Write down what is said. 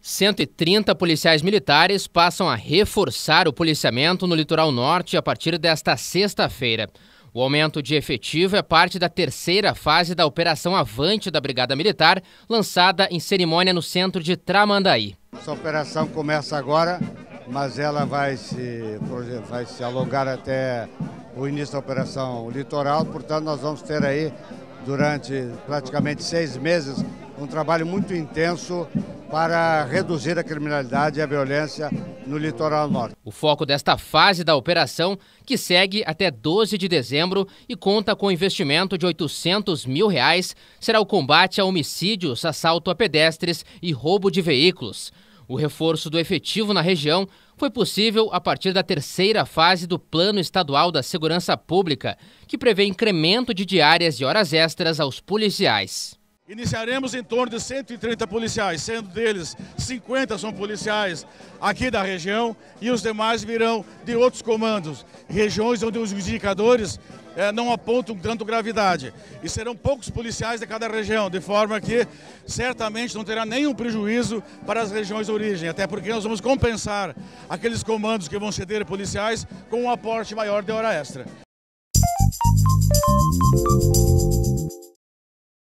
130 policiais militares passam a reforçar o policiamento no litoral norte a partir desta sexta-feira. O aumento de efetivo é parte da terceira fase da Operação Avante da Brigada Militar, lançada em cerimônia no centro de Tramandaí. Essa operação começa agora, mas ela vai se, vai se alongar até o início da Operação Litoral, portanto nós vamos ter aí, durante praticamente seis meses, um trabalho muito intenso para reduzir a criminalidade e a violência no litoral norte. O foco desta fase da operação, que segue até 12 de dezembro e conta com investimento de 800 mil reais, será o combate a homicídios, assalto a pedestres e roubo de veículos. O reforço do efetivo na região foi possível a partir da terceira fase do Plano Estadual da Segurança Pública, que prevê incremento de diárias e horas extras aos policiais. Iniciaremos em torno de 130 policiais, sendo deles 50 são policiais aqui da região e os demais virão de outros comandos, regiões onde os indicadores é, não apontam tanto gravidade. E serão poucos policiais de cada região, de forma que certamente não terá nenhum prejuízo para as regiões de origem, até porque nós vamos compensar aqueles comandos que vão ceder policiais com um aporte maior de hora extra.